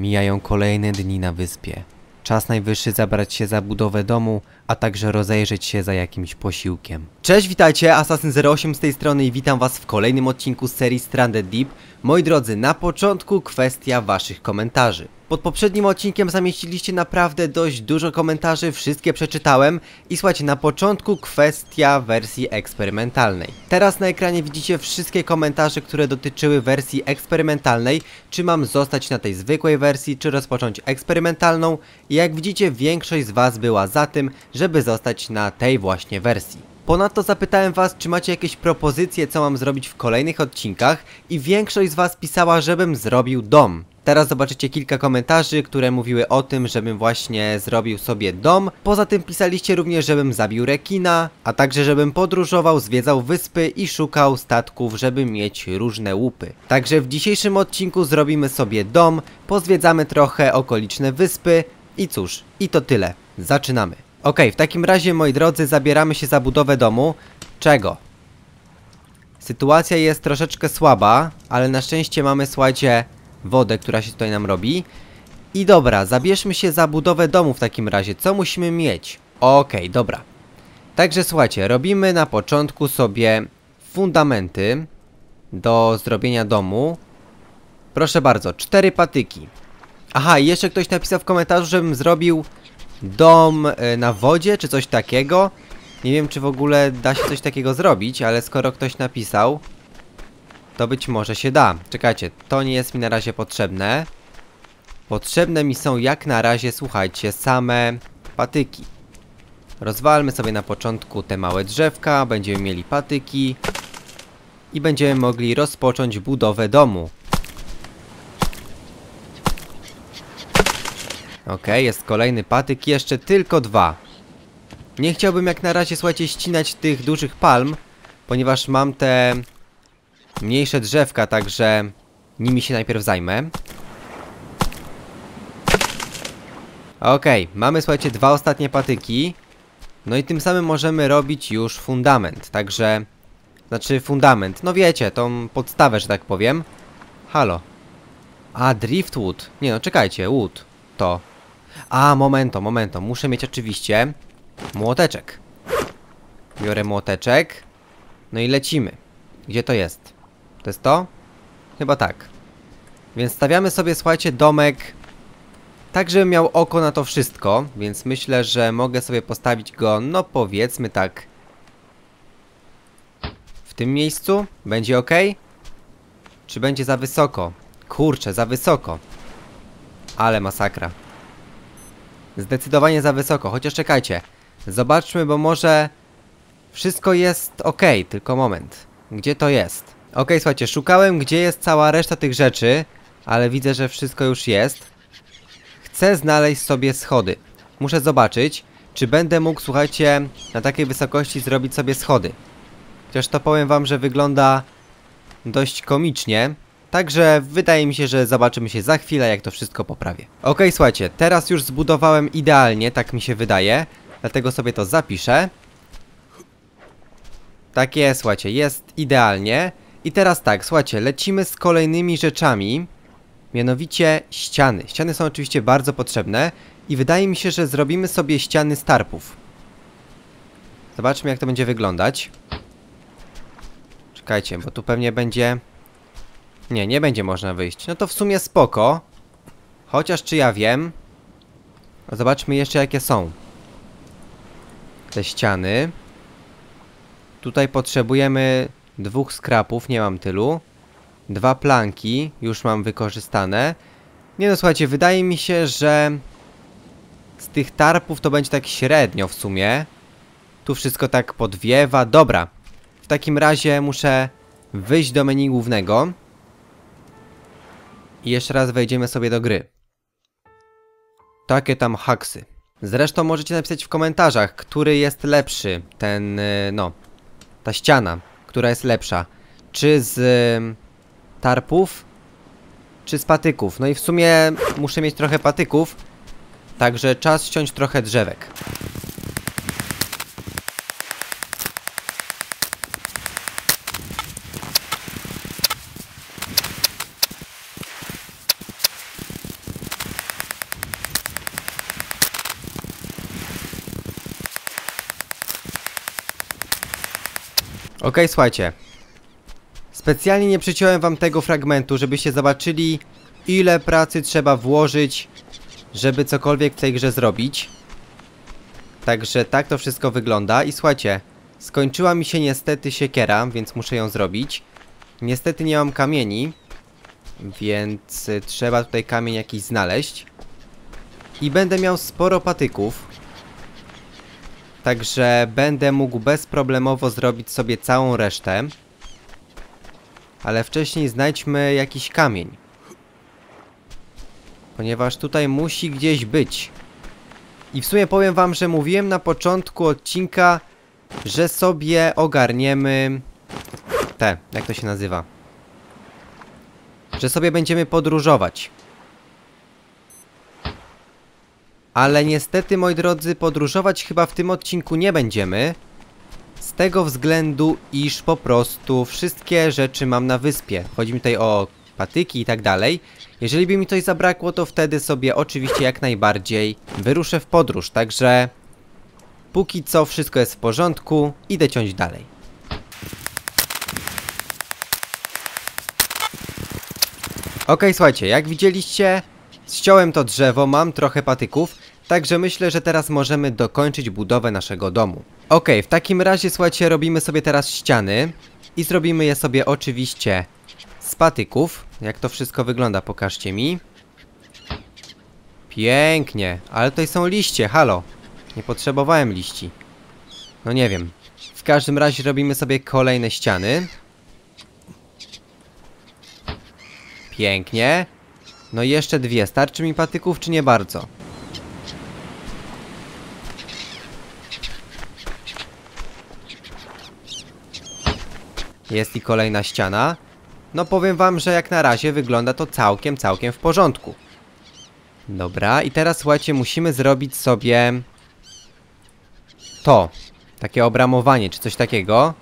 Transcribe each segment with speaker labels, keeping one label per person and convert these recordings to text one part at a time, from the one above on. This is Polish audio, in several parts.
Speaker 1: Mijają kolejne dni na wyspie. Czas najwyższy zabrać się za budowę domu, a także rozejrzeć się za jakimś posiłkiem. Cześć, witajcie, Assassin08 z tej strony i witam was w kolejnym odcinku serii Stranded Deep. Moi drodzy, na początku kwestia waszych komentarzy. Pod poprzednim odcinkiem zamieściliście naprawdę dość dużo komentarzy, wszystkie przeczytałem i słuchajcie, na początku kwestia wersji eksperymentalnej. Teraz na ekranie widzicie wszystkie komentarze, które dotyczyły wersji eksperymentalnej, czy mam zostać na tej zwykłej wersji, czy rozpocząć eksperymentalną i jak widzicie większość z was była za tym, żeby zostać na tej właśnie wersji. Ponadto zapytałem was, czy macie jakieś propozycje, co mam zrobić w kolejnych odcinkach i większość z was pisała, żebym zrobił dom. Teraz zobaczycie kilka komentarzy, które mówiły o tym, żebym właśnie zrobił sobie dom. Poza tym pisaliście również, żebym zabił rekina, a także żebym podróżował, zwiedzał wyspy i szukał statków, żeby mieć różne łupy. Także w dzisiejszym odcinku zrobimy sobie dom, pozwiedzamy trochę okoliczne wyspy i cóż, i to tyle. Zaczynamy. Ok, w takim razie moi drodzy zabieramy się za budowę domu. Czego? Sytuacja jest troszeczkę słaba, ale na szczęście mamy, słuchajcie, wodę, która się tutaj nam robi. I dobra, zabierzmy się za budowę domu w takim razie. Co musimy mieć? Okay, dobra. Także słuchajcie, robimy na początku sobie fundamenty do zrobienia domu. Proszę bardzo, cztery patyki. Aha, jeszcze ktoś napisał w komentarzu, żebym zrobił dom y, na wodzie, czy coś takiego. Nie wiem, czy w ogóle da się coś takiego zrobić, ale skoro ktoś napisał, to być może się da. Czekajcie, to nie jest mi na razie potrzebne. Potrzebne mi są jak na razie, słuchajcie, same patyki. Rozwalmy sobie na początku te małe drzewka, będziemy mieli patyki i będziemy mogli rozpocząć budowę domu. Ok, jest kolejny patyk, jeszcze tylko dwa. Nie chciałbym jak na razie, słuchajcie, ścinać tych dużych palm, ponieważ mam te mniejsze drzewka, także nimi się najpierw zajmę. Okay, mamy słuchajcie dwa ostatnie patyki. No i tym samym możemy robić już fundament, także... Znaczy fundament, no wiecie, tą podstawę, że tak powiem. Halo. A, driftwood. Nie no, czekajcie, wood. To. A, momento, momento. Muszę mieć oczywiście młoteczek. Biorę młoteczek. No i lecimy. Gdzie to jest? To jest to? Chyba tak. Więc stawiamy sobie, słuchajcie, domek tak, żebym miał oko na to wszystko, więc myślę, że mogę sobie postawić go, no powiedzmy tak, w tym miejscu. Będzie ok? Czy będzie za wysoko? Kurczę, za wysoko. Ale masakra. Zdecydowanie za wysoko, chociaż czekajcie. Zobaczmy, bo może wszystko jest ok, tylko moment. Gdzie to jest? Ok, słuchajcie, szukałem gdzie jest cała reszta tych rzeczy, ale widzę, że wszystko już jest. Chcę znaleźć sobie schody. Muszę zobaczyć, czy będę mógł, słuchajcie, na takiej wysokości zrobić sobie schody. Chociaż to powiem wam, że wygląda dość komicznie. Także wydaje mi się, że zobaczymy się za chwilę, jak to wszystko poprawię. Ok, słuchajcie, teraz już zbudowałem idealnie, tak mi się wydaje. Dlatego sobie to zapiszę. Tak jest, słuchajcie, jest idealnie. I teraz tak, słuchajcie, lecimy z kolejnymi rzeczami. Mianowicie ściany. Ściany są oczywiście bardzo potrzebne. I wydaje mi się, że zrobimy sobie ściany starpów. Zobaczmy jak to będzie wyglądać. Czekajcie, bo tu pewnie będzie... Nie, nie będzie można wyjść. No to w sumie spoko. Chociaż czy ja wiem... Zobaczmy jeszcze jakie są. Te ściany. Tutaj potrzebujemy dwóch skrapów, nie mam tylu. Dwa planki, już mam wykorzystane. Nie no, słuchajcie, wydaje mi się, że z tych tarpów to będzie tak średnio w sumie. Tu wszystko tak podwiewa. Dobra, w takim razie muszę wyjść do menu głównego. I jeszcze raz wejdziemy sobie do gry. Takie tam haksy. Zresztą możecie napisać w komentarzach, który jest lepszy, ten, y, no, ta ściana która jest lepsza. Czy z tarpów, czy z patyków. No i w sumie muszę mieć trochę patyków, także czas ściąć trochę drzewek. Okej, słuchajcie. Specjalnie nie przyciąłem wam tego fragmentu, żebyście zobaczyli, ile pracy trzeba włożyć, żeby cokolwiek w tej grze zrobić. Także tak to wszystko wygląda. I słuchajcie, skończyła mi się niestety siekiera, więc muszę ją zrobić. Niestety nie mam kamieni, więc y, trzeba tutaj kamień jakiś znaleźć. I będę miał sporo patyków. Także będę mógł bezproblemowo zrobić sobie całą resztę. Ale wcześniej znajdźmy jakiś kamień. Ponieważ tutaj musi gdzieś być. I w sumie powiem wam, że mówiłem na początku odcinka, że sobie ogarniemy te, jak to się nazywa? Że sobie będziemy podróżować. Ale niestety, moi drodzy, podróżować chyba w tym odcinku nie będziemy. Z tego względu, iż po prostu wszystkie rzeczy mam na wyspie. Chodzi mi tutaj o patyki i tak dalej. Jeżeli by mi coś zabrakło, to wtedy sobie oczywiście jak najbardziej wyruszę w podróż. Także póki co wszystko jest w porządku, idę ciąć dalej. Ok, słuchajcie, jak widzieliście, ściąłem to drzewo, mam trochę patyków, także myślę, że teraz możemy dokończyć budowę naszego domu. Ok, w takim razie, słuchajcie, robimy sobie teraz ściany i zrobimy je sobie oczywiście z patyków. Jak to wszystko wygląda, pokażcie mi. Pięknie, ale tutaj są liście, halo. Nie potrzebowałem liści. No nie wiem. W każdym razie robimy sobie kolejne ściany. Pięknie. No jeszcze dwie. Starczy mi patyków, czy nie bardzo? Jest i kolejna ściana. No powiem wam, że jak na razie wygląda to całkiem, całkiem w porządku. Dobra, i teraz słuchajcie, musimy zrobić sobie to. Takie obramowanie, czy coś takiego.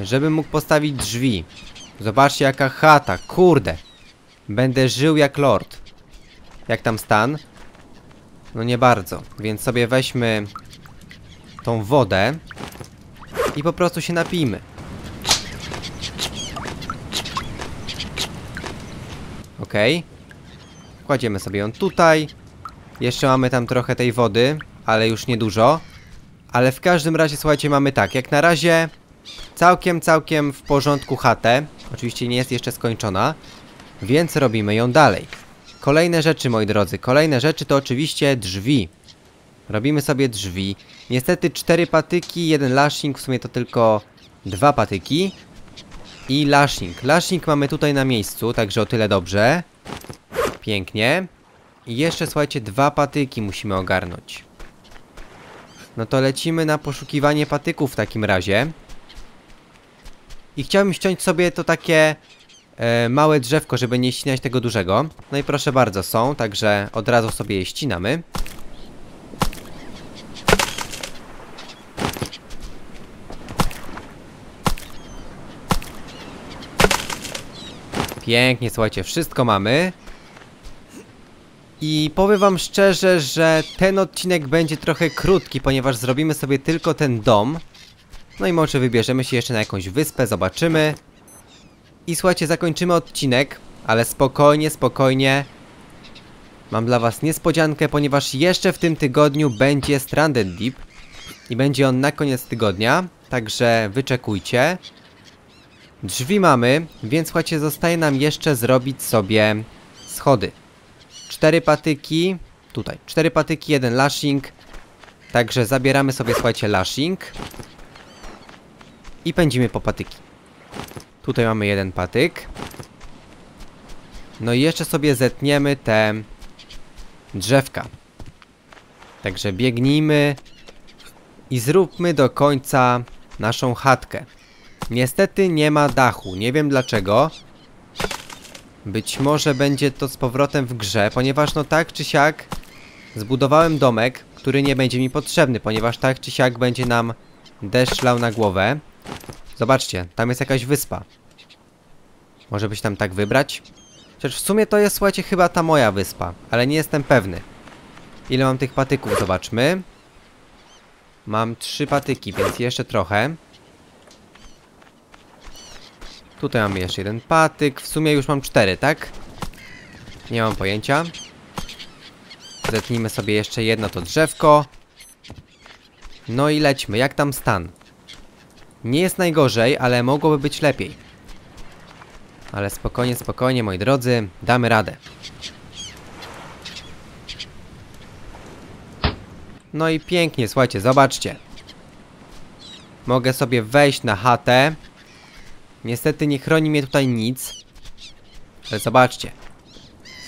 Speaker 1: Żeby mógł postawić drzwi. Zobaczcie jaka chata, kurde. Będę żył jak lord. Jak tam stan? No nie bardzo, więc sobie weźmy tą wodę i po prostu się napijmy. Okay. Kładziemy sobie ją tutaj. Jeszcze mamy tam trochę tej wody, ale już niedużo. Ale w każdym razie, słuchajcie, mamy tak. Jak na razie całkiem, całkiem w porządku chatę. Oczywiście nie jest jeszcze skończona, więc robimy ją dalej. Kolejne rzeczy, moi drodzy, kolejne rzeczy to oczywiście drzwi. Robimy sobie drzwi. Niestety cztery patyki, jeden lashing, w sumie to tylko dwa patyki. I lashing. Lashing mamy tutaj na miejscu, także o tyle dobrze. Pięknie. I jeszcze, słuchajcie, dwa patyki musimy ogarnąć. No to lecimy na poszukiwanie patyków w takim razie. I chciałbym ściąć sobie to takie małe drzewko, żeby nie ścinać tego dużego. No i proszę bardzo, są, także od razu sobie je ścinamy. Pięknie, słuchajcie, wszystko mamy. I powiem wam szczerze, że ten odcinek będzie trochę krótki, ponieważ zrobimy sobie tylko ten dom. No i może wybierzemy się jeszcze na jakąś wyspę, zobaczymy. I słuchajcie, zakończymy odcinek, ale spokojnie, spokojnie. Mam dla was niespodziankę, ponieważ jeszcze w tym tygodniu będzie Stranded Deep. I będzie on na koniec tygodnia, także wyczekujcie. Drzwi mamy, więc słuchajcie, zostaje nam jeszcze zrobić sobie schody. Cztery patyki, tutaj, cztery patyki, jeden lashing. Także zabieramy sobie, słuchajcie, lashing. I pędzimy po patyki. Tutaj mamy jeden patyk. No i jeszcze sobie zetniemy te drzewka. Także biegnijmy i zróbmy do końca naszą chatkę. Niestety nie ma dachu, nie wiem dlaczego. Być może będzie to z powrotem w grze, ponieważ no tak czy siak zbudowałem domek, który nie będzie mi potrzebny, ponieważ tak czy siak będzie nam deszcz lał na głowę. Zobaczcie, tam jest jakaś wyspa. Może byś tam tak wybrać? Chociaż w sumie to jest, słuchajcie, chyba ta moja wyspa, ale nie jestem pewny. Ile mam tych patyków, zobaczmy. Mam trzy patyki, więc jeszcze trochę. Tutaj mamy jeszcze jeden patyk. W sumie już mam cztery, tak? Nie mam pojęcia. Zetnijmy sobie jeszcze jedno to drzewko. No i lećmy. Jak tam stan? Nie jest najgorzej, ale mogłoby być lepiej. Ale spokojnie, spokojnie, moi drodzy. Damy radę. No i pięknie, słuchajcie, zobaczcie. Mogę sobie wejść na chatę. Niestety nie chroni mnie tutaj nic. Ale zobaczcie.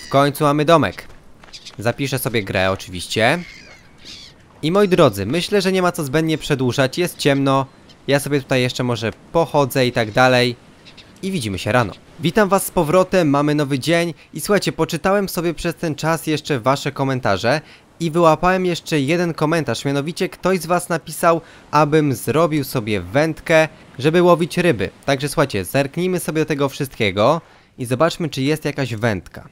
Speaker 1: W końcu mamy domek. Zapiszę sobie grę oczywiście. I moi drodzy, myślę, że nie ma co zbędnie przedłużać. Jest ciemno. Ja sobie tutaj jeszcze może pochodzę i tak dalej. I widzimy się rano. Witam was z powrotem, mamy nowy dzień i słuchajcie, poczytałem sobie przez ten czas jeszcze wasze komentarze i wyłapałem jeszcze jeden komentarz, mianowicie ktoś z was napisał, abym zrobił sobie wędkę, żeby łowić ryby. Także słuchajcie, zerknijmy sobie do tego wszystkiego i zobaczmy, czy jest jakaś wędka.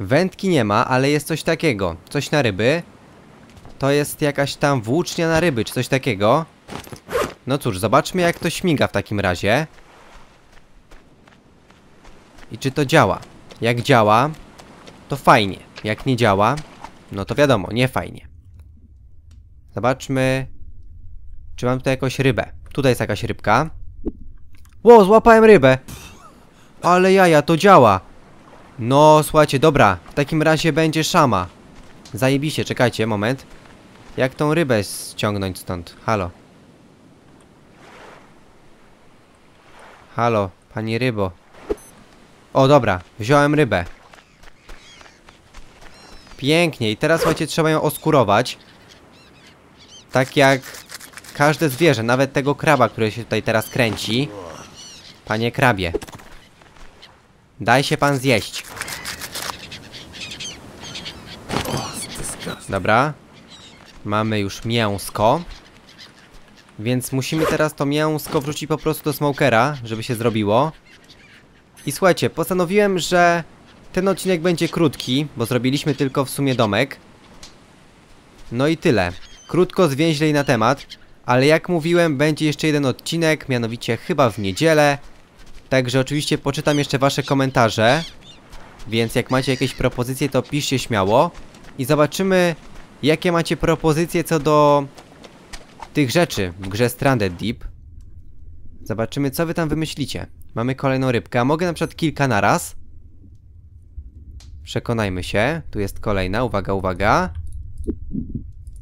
Speaker 1: Wędki nie ma, ale jest coś takiego, coś na ryby. To jest jakaś tam włócznia na ryby, czy coś takiego. No cóż, zobaczmy jak to śmiga w takim razie. I czy to działa? Jak działa, to fajnie. Jak nie działa, no to wiadomo, nie fajnie. Zobaczmy, czy mam tutaj jakąś rybę. Tutaj jest jakaś rybka. Ło, złapałem rybę! Ale jaja, to działa! No, słuchajcie, dobra, w takim razie będzie szama. Zajebiście, czekajcie, moment. Jak tą rybę ściągnąć stąd? Halo. Halo, pani rybo. O, dobra, wziąłem rybę. Pięknie, i teraz słuchajcie, trzeba ją oskurować. Tak jak każde zwierzę, nawet tego kraba, który się tutaj teraz kręci. Panie krabie. Daj się pan zjeść. Dobra. Mamy już mięsko. Więc musimy teraz to mięsko wrzucić po prostu do smokera, żeby się zrobiło. I słuchajcie, postanowiłem, że ten odcinek będzie krótki, bo zrobiliśmy tylko w sumie domek. No i tyle. Krótko, zwięźlej na temat. Ale jak mówiłem, będzie jeszcze jeden odcinek, mianowicie chyba w niedzielę. Także oczywiście poczytam jeszcze wasze komentarze. Więc jak macie jakieś propozycje, to piszcie śmiało. I zobaczymy, jakie macie propozycje co do tych rzeczy w grze Stranded Deep. Zobaczymy, co wy tam wymyślicie. Mamy kolejną rybkę, a mogę na przykład kilka naraz. Przekonajmy się. Tu jest kolejna, uwaga, uwaga.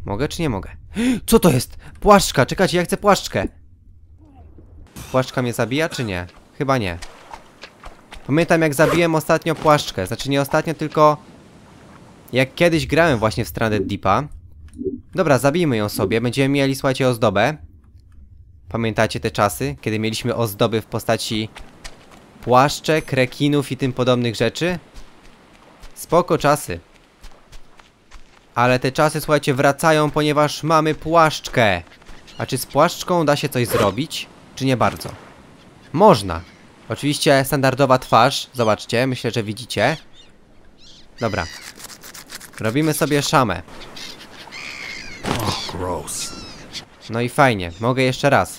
Speaker 1: Mogę czy nie mogę? Co to jest? Płaszczka, czekajcie, ja chcę płaszczkę. Płaszczka mnie zabija czy nie? Chyba nie. Pamiętam jak zabiłem ostatnio płaszczkę. Znaczy nie ostatnio, tylko... Jak kiedyś grałem właśnie w Stranded Deepa. Dobra, zabijmy ją sobie. Będziemy mieli, słuchajcie, ozdobę. Pamiętacie te czasy, kiedy mieliśmy ozdoby w postaci płaszczek, rekinów i tym podobnych rzeczy? Spoko czasy. Ale te czasy, słuchajcie, wracają, ponieważ mamy płaszczkę. A czy z płaszczką da się coś zrobić? Czy nie bardzo? Można. Oczywiście standardowa twarz. Zobaczcie, myślę, że widzicie. Dobra. Robimy sobie szamę. No i fajnie. Mogę jeszcze raz.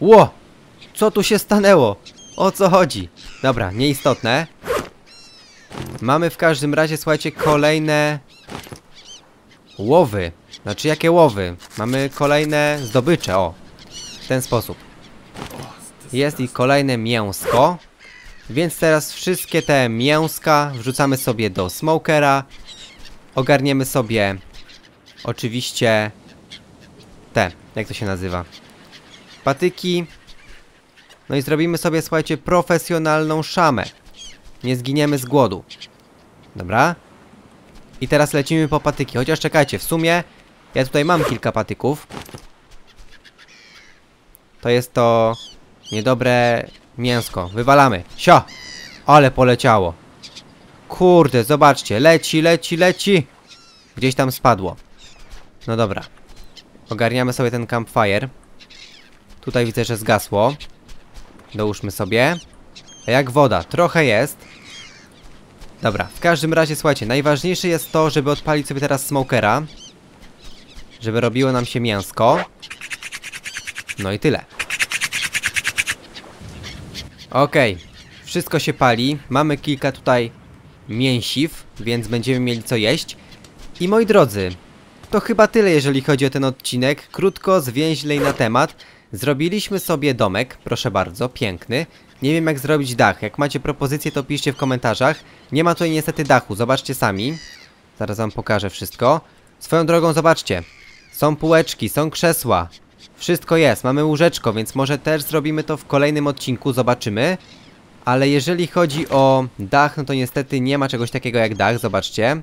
Speaker 1: Ło! Co tu się stanęło? O co chodzi? Dobra, nieistotne. Mamy w każdym razie, słuchajcie, kolejne łowy. Znaczy, jakie łowy? Mamy kolejne zdobycze, o. W ten sposób. Jest i kolejne mięsko. Więc teraz wszystkie te mięska wrzucamy sobie do smokera. Ogarniemy sobie oczywiście te, jak to się nazywa? Patyki. No i zrobimy sobie, słuchajcie, profesjonalną szamę. Nie zginiemy z głodu. Dobra. I teraz lecimy po patyki. Chociaż czekajcie, w sumie ja tutaj mam kilka patyków. To jest to niedobre mięsko. Wywalamy. Sio! Ale poleciało. Kurde, zobaczcie. Leci, leci, leci. Gdzieś tam spadło. No dobra. Ogarniamy sobie ten campfire. Tutaj widzę, że zgasło. Dołóżmy sobie. A jak woda? Trochę jest. Dobra, w każdym razie słuchajcie, najważniejsze jest to, żeby odpalić sobie teraz smokera. Żeby robiło nam się mięsko. No i tyle. Okej, wszystko się pali. Mamy kilka tutaj mięsiw, więc będziemy mieli co jeść. I moi drodzy, to chyba tyle, jeżeli chodzi o ten odcinek. Krótko, zwięźlej na temat. Zrobiliśmy sobie domek, proszę bardzo, piękny. Nie wiem jak zrobić dach. Jak macie propozycje, to piszcie w komentarzach. Nie ma tutaj niestety dachu, zobaczcie sami. Zaraz wam pokażę wszystko. Swoją drogą, zobaczcie. Są półeczki, są krzesła. Wszystko jest, mamy łóżeczko, więc może też zrobimy to w kolejnym odcinku, zobaczymy. Ale jeżeli chodzi o dach, no to niestety nie ma czegoś takiego jak dach, zobaczcie.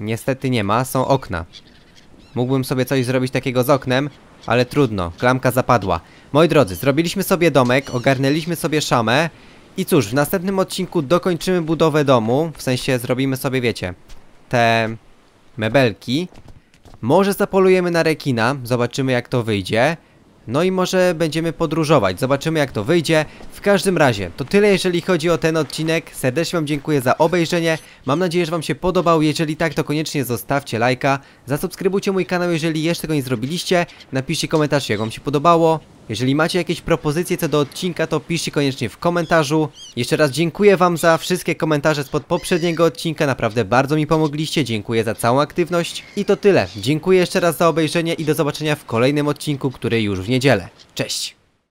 Speaker 1: Niestety nie ma, są okna. Mógłbym sobie coś zrobić takiego z oknem, ale trudno, klamka zapadła. Moi drodzy, zrobiliśmy sobie domek, ogarnęliśmy sobie szamę i cóż, w następnym odcinku dokończymy budowę domu, w sensie zrobimy sobie, wiecie, te mebelki. Może zapolujemy na rekina, zobaczymy jak to wyjdzie. No i może będziemy podróżować, zobaczymy jak to wyjdzie. W każdym razie, to tyle jeżeli chodzi o ten odcinek. Serdecznie Wam dziękuję za obejrzenie. Mam nadzieję, że Wam się podobał. Jeżeli tak, to koniecznie zostawcie lajka. Zasubskrybujcie mój kanał, jeżeli jeszcze tego nie zrobiliście. Napiszcie komentarz, jak Wam się podobało. Jeżeli macie jakieś propozycje co do odcinka, to piszcie koniecznie w komentarzu. Jeszcze raz dziękuję Wam za wszystkie komentarze spod poprzedniego odcinka, naprawdę bardzo mi pomogliście, dziękuję za całą aktywność. I to tyle, dziękuję jeszcze raz za obejrzenie i do zobaczenia w kolejnym odcinku, który już w niedzielę. Cześć!